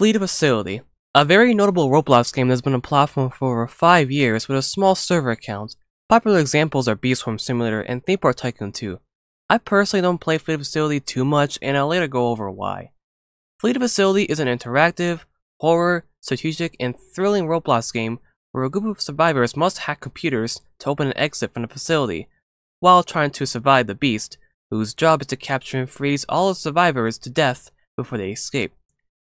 Flee the Facility, a very notable Roblox game that's been on platform for over 5 years with a small server count. Popular examples are Bee Swarm Simulator and Theme Park Tycoon 2. I personally don't play Flee the Facility too much and I'll later go over why. Flee the Facility is an interactive, horror, strategic, and thrilling Roblox game where a group of survivors must hack computers to open an exit from the facility, while trying to survive the beast, whose job is to capture and freeze all the survivors to death before they escape.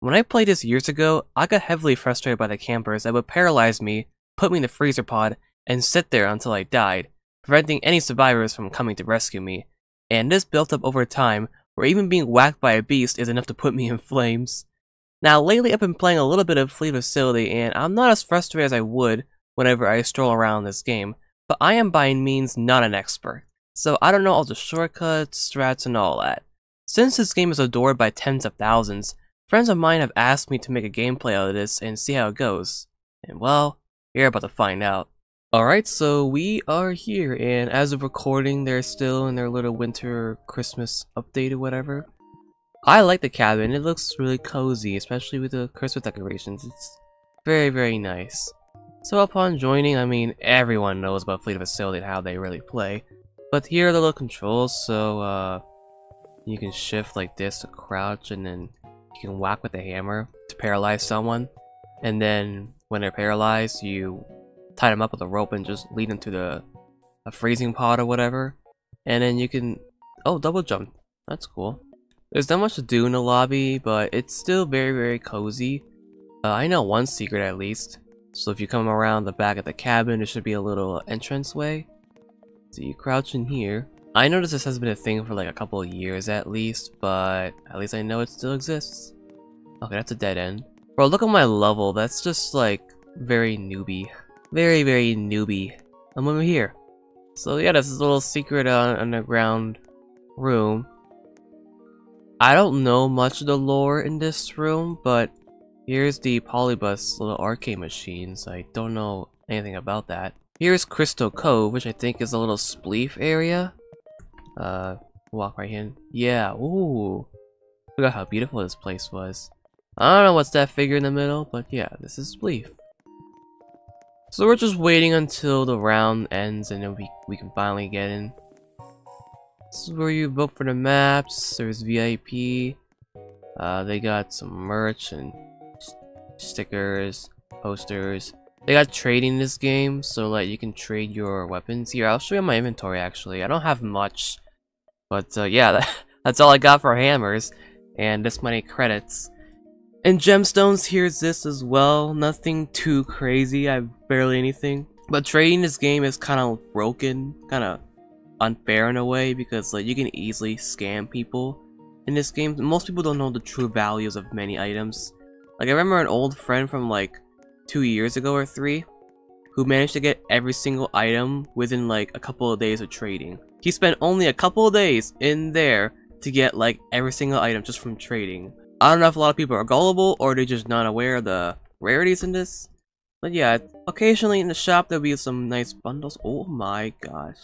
When I played this years ago, I got heavily frustrated by the campers that would paralyze me, put me in the freezer pod, and sit there until I died, preventing any survivors from coming to rescue me. And this built up over time, where even being whacked by a beast is enough to put me in flames. Now, lately I've been playing a little bit of Fleet Facility, and I'm not as frustrated as I would whenever I stroll around this game, but I am by means not an expert, so I don't know all the shortcuts, strats, and all that. Since this game is adored by tens of thousands, Friends of mine have asked me to make a gameplay out of this and see how it goes. And well, you're about to find out. Alright, so we are here, and as of recording, they're still in their little winter Christmas update or whatever. I like the cabin, it looks really cozy, especially with the Christmas decorations. It's very, very nice. So upon joining, I mean, everyone knows about Flee the Facility and how they really play. But here are the little controls, so uh, you can shift like this to crouch and then you can whack with a hammer to paralyze someone. And then when they're paralyzed, you tie them up with a rope and just lead them to the a freezing pod or whatever. And then you can... Oh, double jump. That's cool. There's not much to do in the lobby, but it's still very, very cozy. Uh, I know one secret at least. So if you come around the back of the cabin, there should be a little entrance way. So you crouch in here. I noticed this has been a thing for like a couple of years at least, but at least I know it still exists. Okay, that's a dead end. Bro, look at my level. That's just like very newbie. Very, very newbie. I'm over here. So yeah, this is a little secret uh, underground room. I don't know much of the lore in this room, but here's the Polybius little arcade machines. I don't know anything about that. Here's Crystal Cove, which I think is a little spleef area. Uh, walk right in. Yeah, ooh. At how beautiful this place was. I don't know what's that figure in the middle, but yeah, this is Spleef. So we're just waiting until the round ends and then we, we can finally get in. This is where you vote for the maps, there's VIP, uh, they got some merch and stickers, posters. They got trading in this game, so like you can trade your weapons. Here, I'll show you my inventory actually. I don't have much, but uh, yeah, that, that's all I got for hammers and this many credits. And gemstones, here's this as well. Nothing too crazy, I barely anything. But trading this game is kind of broken, kind of unfair in a way because like you can easily scam people in this game. Most people don't know the true values of many items. Like I remember an old friend from like two years ago or three who managed to get every single item within like a couple of days of trading. He spent only a couple of days in there to get like every single item just from trading. I don't know if a lot of people are gullible or they're just not aware of the rarities in this. But yeah, occasionally in the shop there'll be some nice bundles. Oh my gosh.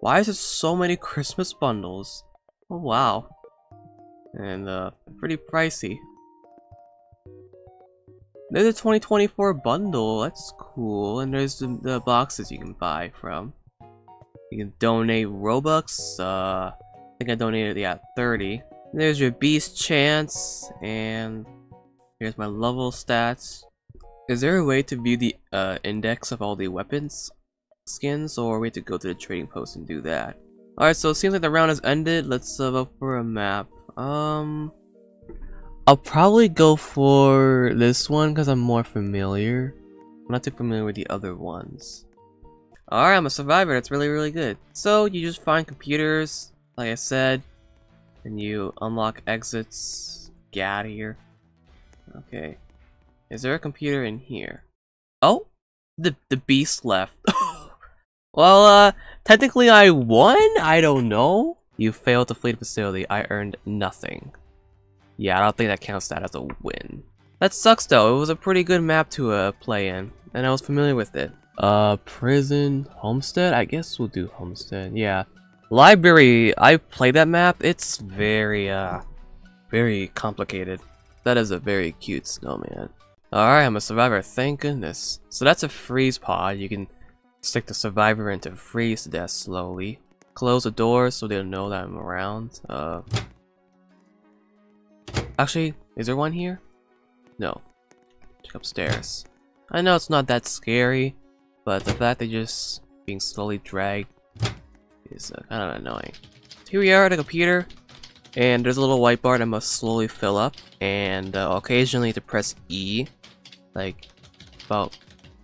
Why is there so many Christmas bundles? Oh wow. And uh, pretty pricey. There's a 2024 bundle, that's cool. And there's the, the boxes you can buy from. You can donate Robux, uh, I think I donated, yeah, 30. There's your beast chance, and here's my level stats. Is there a way to view the uh, index of all the weapons skins, or we have to go to the trading post and do that? Alright, so it seems like the round has ended. Let's uh, vote for a map. Um, I'll probably go for this one because I'm more familiar. I'm not too familiar with the other ones. Alright, I'm a survivor. That's really, really good. So, you just find computers, like I said, and you unlock exits. Get out of here. Okay. Is there a computer in here? Oh! The, the beast left. well, uh, technically I won? I don't know. You failed to flee the facility. I earned nothing. Yeah, I don't think that counts that as a win. That sucks though. It was a pretty good map to uh, play in, and I was familiar with it. Uh, prison, homestead? I guess we'll do homestead. Yeah, Library, I played that map. It's very, uh, very complicated. That is a very cute snowman. Alright, I'm a survivor, thank goodness. So that's a freeze pod. You can stick the survivor into freeze to death slowly. Close the door so they'll know that I'm around. Uh, Actually, is there one here? No. Check upstairs. I know it's not that scary, but the fact that just being slowly dragged is uh, kind of annoying. Here we are at a computer, and there's a little white bar that must slowly fill up, and uh, occasionally to press E, like about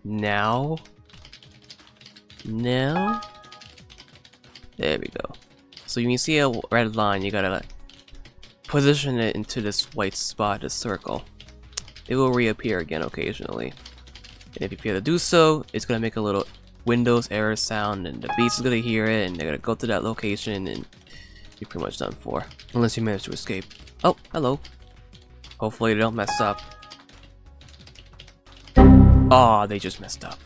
now. Now? There we go. So you can see a red line, you gotta like, position it into this white spot, this circle. It will reappear again occasionally. And if you fail to do so, it's gonna make a little Windows error sound and the beast is gonna hear it and they're gonna go to that location and you're pretty much done for. Unless you manage to escape. Oh, hello. Hopefully they don't mess up. Oh, they just messed up.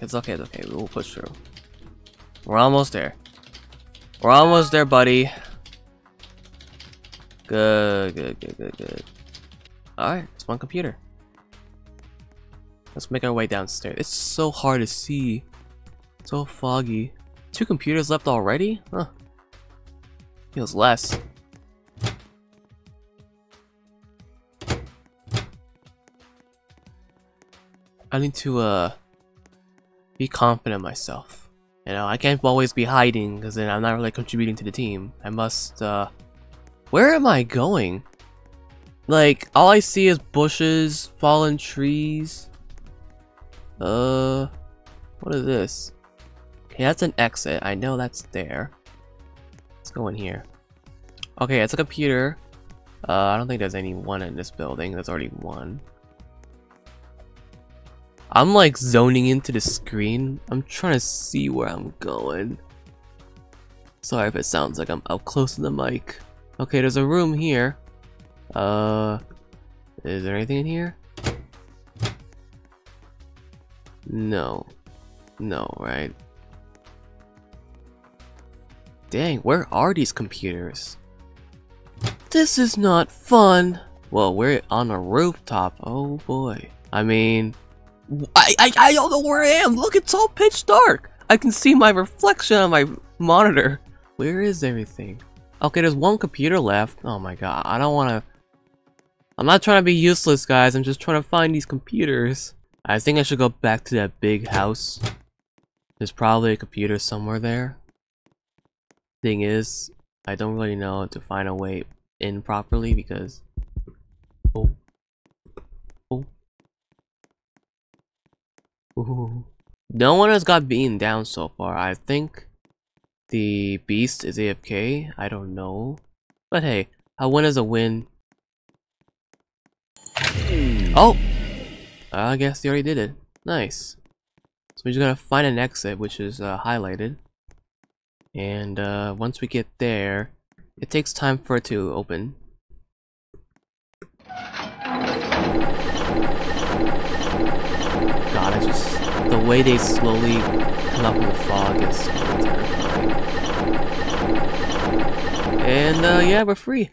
It's okay, it's okay, we'll push through. We're almost there. We're almost there, buddy. Good, good, good, good, good. Alright, it's one computer. Let's make our way downstairs. It's so hard to see. So foggy. Two computers left already? Huh. Feels less. I need to, uh, be confident myself. You know, I can't always be hiding, because then I'm not really contributing to the team. I must, uh... Where am I going? Like, all I see is bushes, fallen trees. Uh, what is this? Okay, that's an exit. I know that's there. Let's go in here. Okay, it's a computer. Uh, I don't think there's any one in this building. There's already one. I'm like zoning into the screen. I'm trying to see where I'm going. Sorry if it sounds like I'm up close to the mic. Okay, there's a room here. Uh, is there anything in here? No. No, right? Dang, where are these computers? This is not fun! Well, we're on a rooftop. Oh boy. I mean... I, I, I don't know where I am! Look, it's all pitch dark! I can see my reflection on my monitor. Where is everything? Okay, there's one computer left. Oh my god, I don't want to... I'm not trying to be useless, guys. I'm just trying to find these computers. I think I should go back to that big house. There's probably a computer somewhere there. Thing is, I don't really know to find a way in properly because... Oh. Oh. Ooh. No one has got beaten down so far. I think the beast is AFK. I don't know. But hey, a win is a win. Oh! I guess they already did it. Nice. So we just gotta find an exit, which is uh, highlighted. And uh, once we get there, it takes time for it to open. God, I just... The way they slowly come up in the fog is terrifying. And uh, yeah, we're free.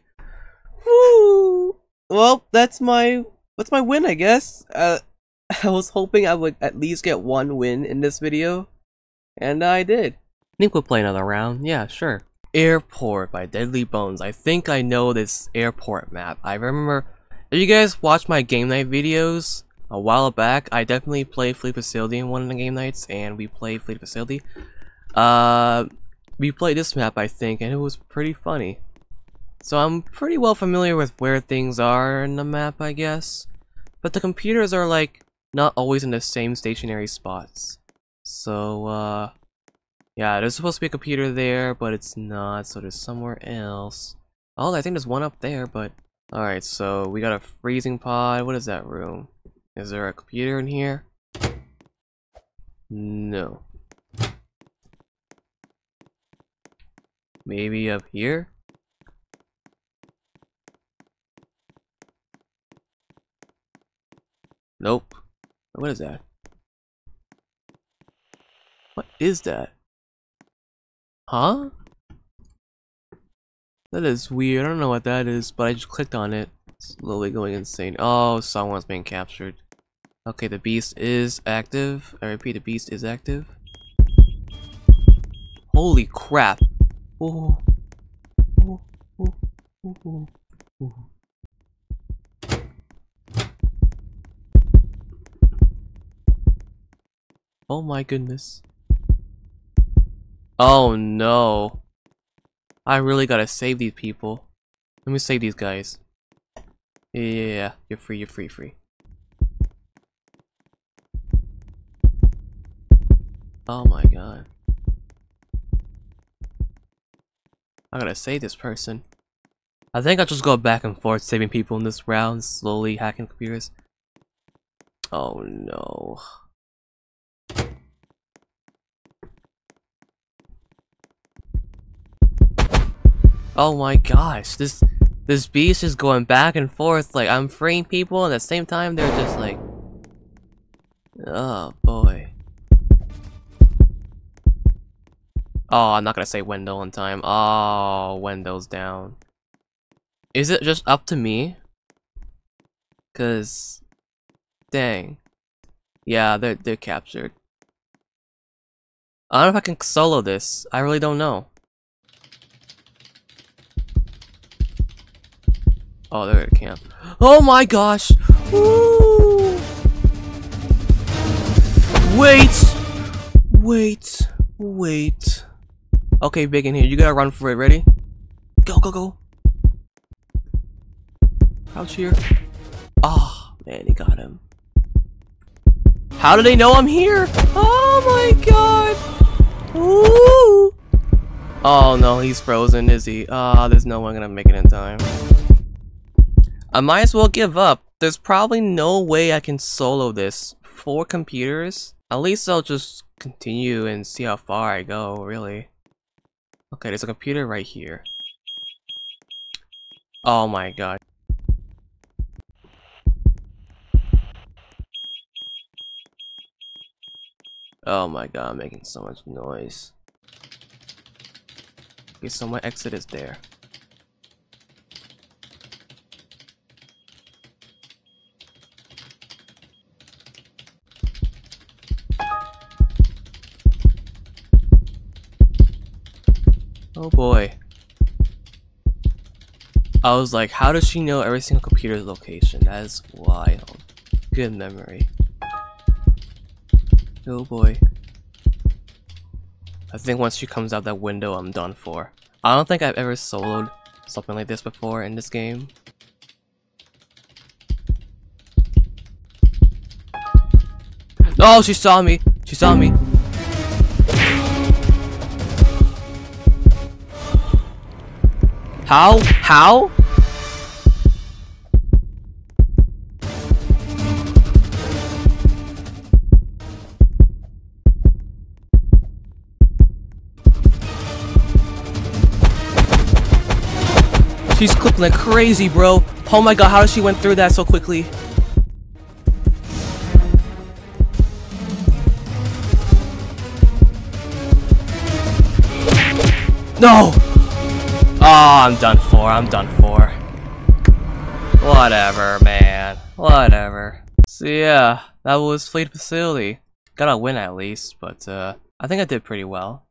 Woo! Well, that's my that's my win, I guess. Uh, I was hoping I would at least get one win in this video, and I did. I think we'll play another round. Yeah, sure. Airport by Deadly Bones. I think I know this airport map. I remember, if you guys watch my game night videos a while back, I definitely played Fleet Facility in one of the game nights, and we played Fleet Facility. Uh, we played this map, I think, and it was pretty funny. So I'm pretty well familiar with where things are in the map, I guess. But the computers are like not always in the same stationary spots. So uh yeah, there's supposed to be a computer there, but it's not, so there's somewhere else. Oh, I think there's one up there, but alright, so we got a freezing pod. What is that room? Is there a computer in here? No. Maybe up here? Nope. What is that? What is that? Huh? That is weird. I don't know what that is, but I just clicked on it. Slowly going insane. Oh, someone's being captured. Okay, the beast is active. I repeat, the beast is active. Holy crap. Oh. Oh, oh, oh, my goodness. Oh no. I really gotta save these people. Let me save these guys. Yeah, you're free, you're free, free. Oh my god. I gotta save this person. I think I'll just go back and forth saving people in this round, slowly hacking computers. Oh no. Oh my gosh, this this beast is going back and forth, like I'm freeing people and at the same time they're just like Oh boy. Oh, I'm not gonna say window in time. Oh, window's down. Is it just up to me? Cause dang. Yeah, they're they're captured. I don't know if I can solo this. I really don't know. Oh, they're at camp. Oh my gosh! Ooh. Wait! Wait! Wait. Okay, big in here. You gotta run for it. Ready? Go, go, go. Crouch here. Oh, man, he got him. How do they know I'm here? Oh my god! Ooh! Oh no, he's frozen, is he? Ah, oh, there's no one gonna make it in time. I might as well give up. There's probably no way I can solo this. Four computers? At least I'll just continue and see how far I go, really. Okay, there's a computer right here. Oh my god. Oh my god, I'm making so much noise. Okay, so my exit is there. Oh boy. I was like, how does she know every single computer's location? That is wild. Good memory. Oh boy. I think once she comes out that window, I'm done for. I don't think I've ever soloed something like this before in this game. Oh, she saw me! She saw me! How? How? She's clicking like crazy, bro. Oh my god, how did she went through that so quickly? No! Oh, I'm done for. I'm done for. Whatever, man. Whatever. So yeah, that was Fleet Facility. Got a win at least, but uh, I think I did pretty well.